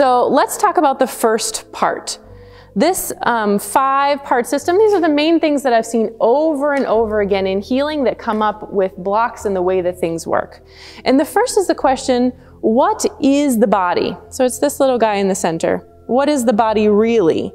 So let's talk about the first part. This um, five part system, these are the main things that I've seen over and over again in healing that come up with blocks in the way that things work. And the first is the question, what is the body? So it's this little guy in the center. What is the body really?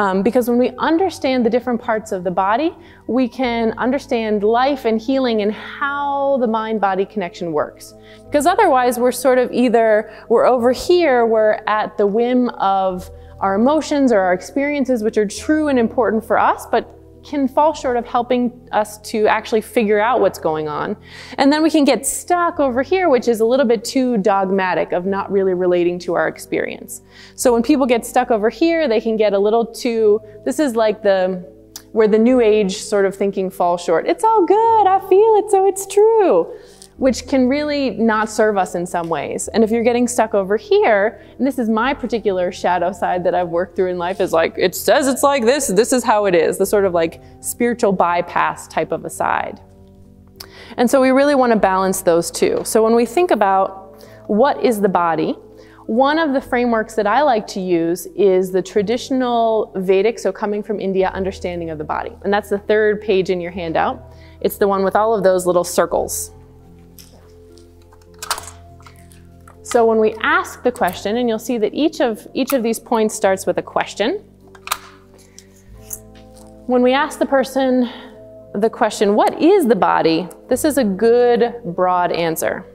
Um, because when we understand the different parts of the body, we can understand life and healing and how the mind-body connection works. Because otherwise, we're sort of either, we're over here, we're at the whim of our emotions or our experiences, which are true and important for us, but can fall short of helping us to actually figure out what's going on. And then we can get stuck over here, which is a little bit too dogmatic of not really relating to our experience. So when people get stuck over here, they can get a little too, this is like the, where the new age sort of thinking falls short. It's all good, I feel it, so it's true which can really not serve us in some ways. And if you're getting stuck over here, and this is my particular shadow side that I've worked through in life is like, it says it's like this, this is how it is, the sort of like spiritual bypass type of a side. And so we really want to balance those two. So when we think about what is the body, one of the frameworks that I like to use is the traditional Vedic, so coming from India, understanding of the body. And that's the third page in your handout. It's the one with all of those little circles. So when we ask the question, and you'll see that each of, each of these points starts with a question. When we ask the person the question, what is the body? This is a good broad answer.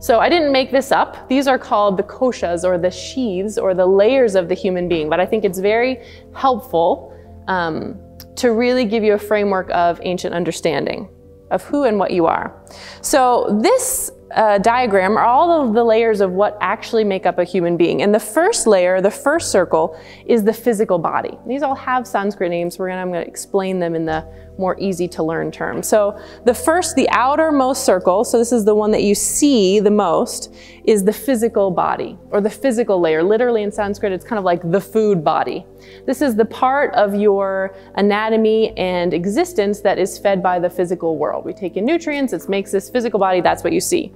So I didn't make this up. These are called the koshas or the sheaths or the layers of the human being, but I think it's very helpful um, to really give you a framework of ancient understanding of who and what you are. So this uh, diagram are all of the layers of what actually make up a human being. And the first layer, the first circle, is the physical body. These all have Sanskrit names. We're gonna, I'm going to explain them in the more easy to learn term. So the first, the outermost circle, so this is the one that you see the most, is the physical body or the physical layer. Literally in Sanskrit, it's kind of like the food body. This is the part of your anatomy and existence that is fed by the physical world. We take in nutrients, it makes this physical body, that's what you see.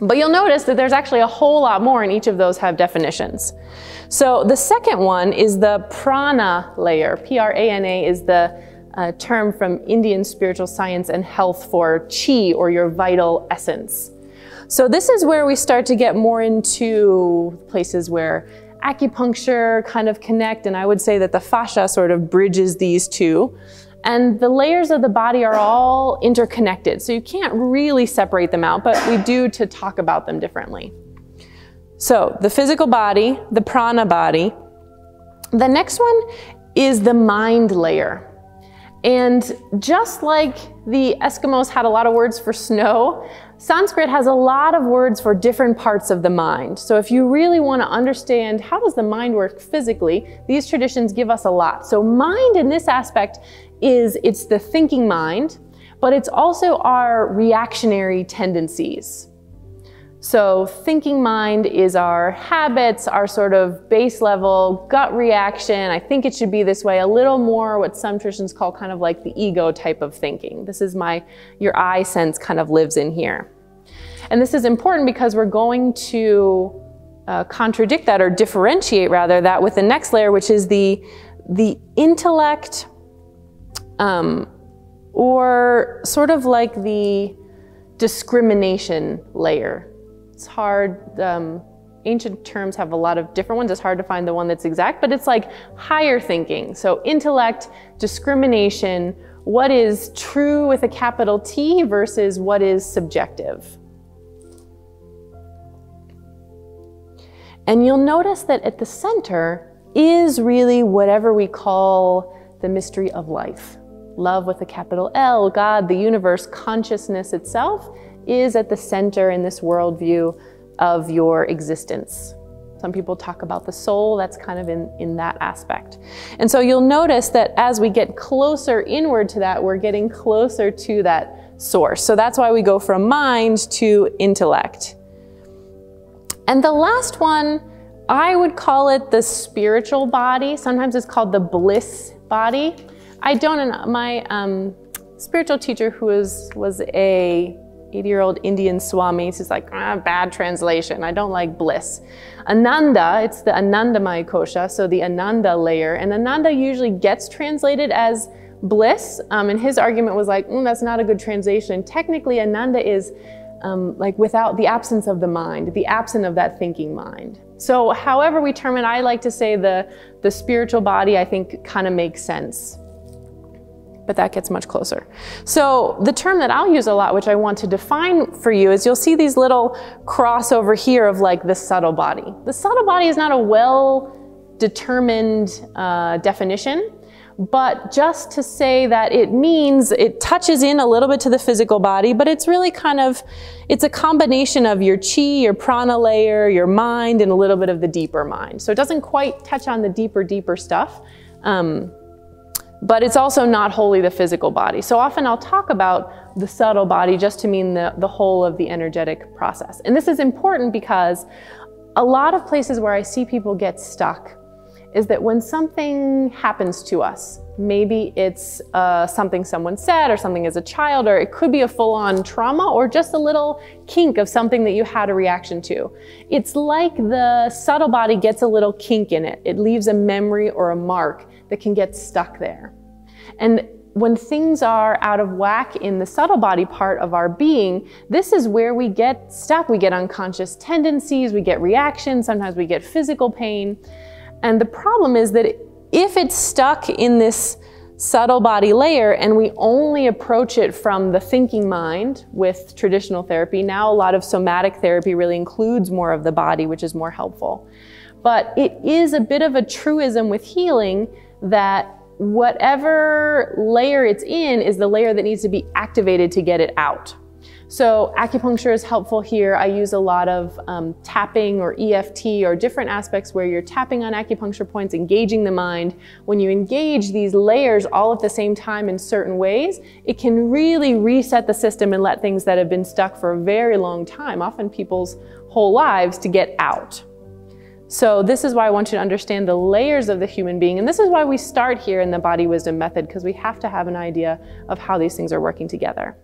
But you'll notice that there's actually a whole lot more and each of those have definitions. So the second one is the prana layer. P-R-A-N-A is the uh, term from Indian spiritual science and health for chi or your vital essence. So this is where we start to get more into places where acupuncture kind of connect and I would say that the fascia sort of bridges these two. And the layers of the body are all interconnected, so you can't really separate them out, but we do to talk about them differently. So the physical body, the prana body. The next one is the mind layer. And just like the Eskimos had a lot of words for snow, Sanskrit has a lot of words for different parts of the mind. So if you really want to understand how does the mind work physically, these traditions give us a lot. So mind in this aspect is it's the thinking mind, but it's also our reactionary tendencies. So thinking mind is our habits, our sort of base level gut reaction. I think it should be this way, a little more what some traditions call kind of like the ego type of thinking. This is my, your I sense kind of lives in here. And this is important because we're going to uh, contradict that or differentiate rather that with the next layer, which is the, the intellect um, or sort of like the discrimination layer. It's hard. Um, ancient terms have a lot of different ones. It's hard to find the one that's exact, but it's like higher thinking. So intellect, discrimination, what is true with a capital T versus what is subjective. And you'll notice that at the center is really whatever we call the mystery of life. Love with a capital L, God, the universe, consciousness itself is at the center in this worldview of your existence. Some people talk about the soul, that's kind of in, in that aspect. And so you'll notice that as we get closer inward to that, we're getting closer to that source. So that's why we go from mind to intellect. And the last one, I would call it the spiritual body. Sometimes it's called the bliss body. I don't, my um, spiritual teacher who was, was a 80 year old Indian Swami. He's like, ah, bad translation. I don't like bliss. Ananda, it's the Anandamaya kosha, so the Ananda layer. And Ananda usually gets translated as bliss. Um, and his argument was like, mm, that's not a good translation. Technically, Ananda is um, like without the absence of the mind, the absence of that thinking mind. So, however we term it, I like to say the, the spiritual body, I think, kind of makes sense. But that gets much closer. So, the term that I'll use a lot, which I want to define for you, is you'll see these little crossover here of like the subtle body. The subtle body is not a well determined uh, definition but just to say that it means it touches in a little bit to the physical body, but it's really kind of, it's a combination of your chi, your prana layer, your mind, and a little bit of the deeper mind. So it doesn't quite touch on the deeper, deeper stuff. Um, but it's also not wholly the physical body. So often I'll talk about the subtle body just to mean the, the whole of the energetic process. And this is important because a lot of places where I see people get stuck is that when something happens to us, maybe it's uh, something someone said or something as a child, or it could be a full on trauma or just a little kink of something that you had a reaction to. It's like the subtle body gets a little kink in it. It leaves a memory or a mark that can get stuck there. And when things are out of whack in the subtle body part of our being, this is where we get stuck. We get unconscious tendencies, we get reactions, sometimes we get physical pain. And the problem is that if it's stuck in this subtle body layer and we only approach it from the thinking mind with traditional therapy, now a lot of somatic therapy really includes more of the body, which is more helpful. But it is a bit of a truism with healing that whatever layer it's in is the layer that needs to be activated to get it out. So acupuncture is helpful here. I use a lot of um, tapping or EFT or different aspects where you're tapping on acupuncture points, engaging the mind. When you engage these layers all at the same time in certain ways, it can really reset the system and let things that have been stuck for a very long time, often people's whole lives, to get out. So this is why I want you to understand the layers of the human being. And this is why we start here in the body wisdom method, because we have to have an idea of how these things are working together.